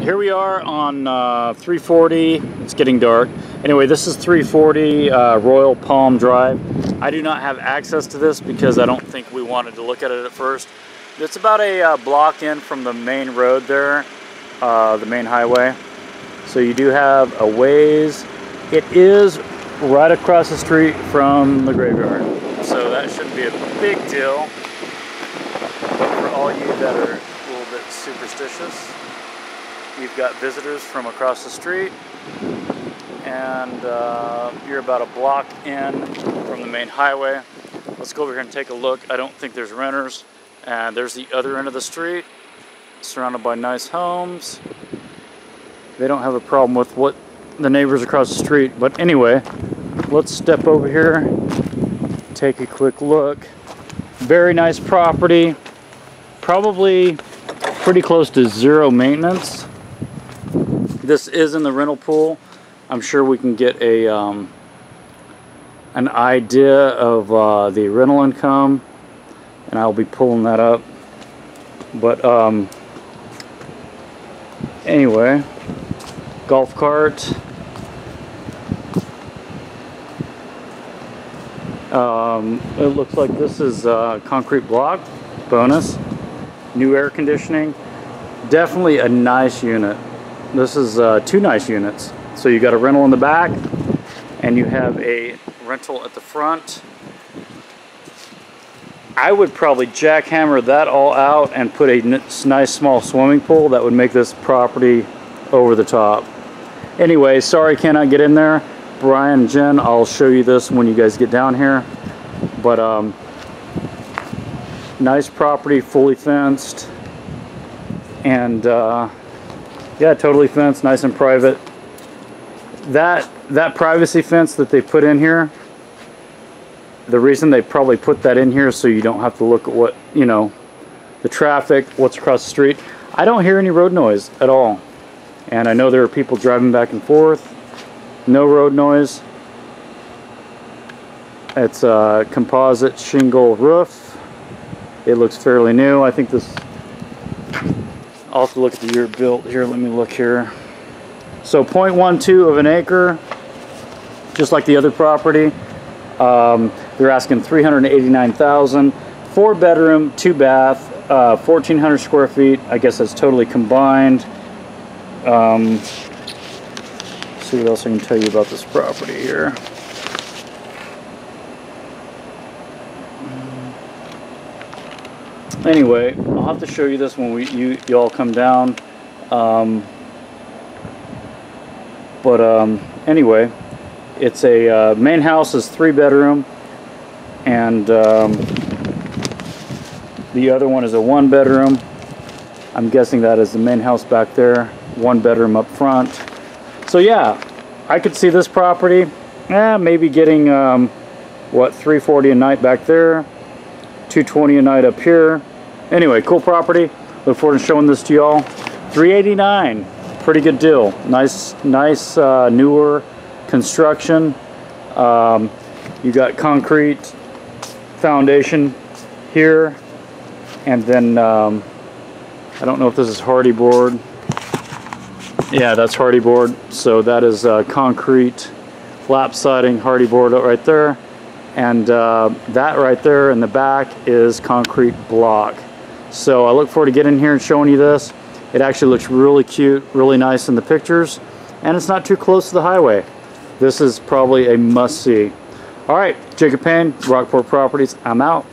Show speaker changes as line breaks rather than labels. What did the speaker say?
here we are on uh, 340. It's getting dark. Anyway, this is 340 uh, Royal Palm Drive. I do not have access to this because I don't think we wanted to look at it at first. It's about a uh, block in from the main road there, uh, the main highway. So you do have a ways. It is right across the street from the graveyard. So that shouldn't be a big deal. For all you that are a little bit superstitious, You've got visitors from across the street, and uh, you're about a block in from the main highway. Let's go over here and take a look. I don't think there's renters. And there's the other end of the street, surrounded by nice homes. They don't have a problem with what the neighbors across the street. But anyway, let's step over here, take a quick look. Very nice property. Probably pretty close to zero maintenance this is in the rental pool, I'm sure we can get a um, an idea of uh, the rental income, and I'll be pulling that up. But um, anyway, golf cart. Um, it looks like this is a concrete block bonus new air conditioning definitely a nice unit this is uh, two nice units. So you got a rental in the back and you have a rental at the front. I would probably jackhammer that all out and put a nice small swimming pool that would make this property over the top. Anyway, sorry cannot get in there. Brian, Jen, I'll show you this when you guys get down here. But um, nice property, fully fenced. And uh, yeah, totally fenced, nice and private. That that privacy fence that they put in here, the reason they probably put that in here so you don't have to look at what, you know, the traffic, what's across the street. I don't hear any road noise at all. And I know there are people driving back and forth. No road noise. It's a composite shingle roof. It looks fairly new. I think this I'll have to look at the year built here. Let me look here. So 0.12 of an acre, just like the other property. Um, they're asking 389,000. Four bedroom, two bath, uh, 1,400 square feet. I guess that's totally combined. Um, see what else I can tell you about this property here. Anyway, I'll have to show you this when we you, you all come down. Um, but um, anyway, it's a uh, main house is three bedroom, and um, the other one is a one bedroom. I'm guessing that is the main house back there, one bedroom up front. So yeah, I could see this property, eh, maybe getting um, what 340 a night back there, 220 a night up here. Anyway, cool property. Look forward to showing this to y'all. 389, pretty good deal. Nice, nice uh, newer construction. Um, you got concrete foundation here, and then um, I don't know if this is Hardie board. Yeah, that's Hardie board. So that is uh, concrete lap siding Hardie board right there. And uh, that right there in the back is concrete block. So I look forward to getting here and showing you this. It actually looks really cute, really nice in the pictures, and it's not too close to the highway. This is probably a must-see. All right, Jacob Payne, Rockport Properties, I'm out.